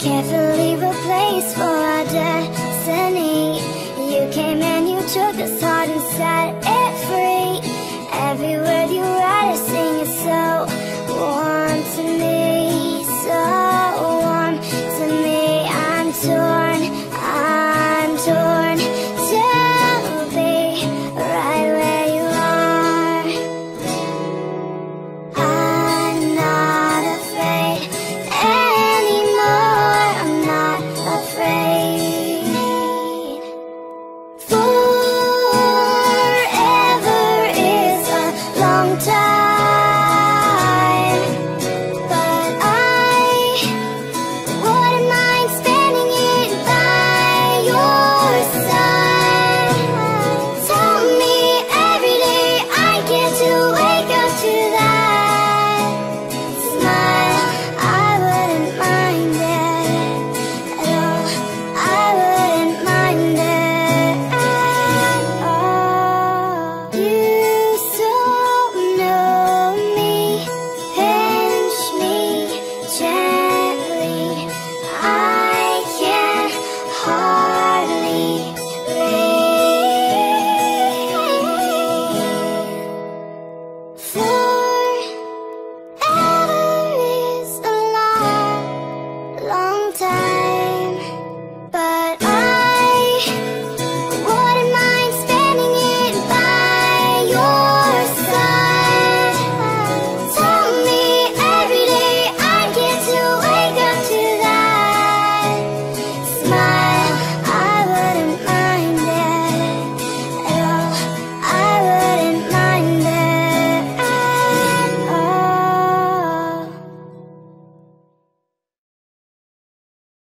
Carefully replaced for our destiny. You came and you took this heart and set